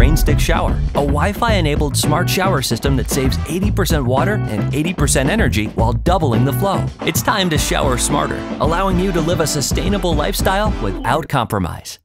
RainStick shower, a Wi-Fi enabled smart shower system that saves 80% water and 80% energy while doubling the flow. It's time to shower smarter, allowing you to live a sustainable lifestyle without compromise.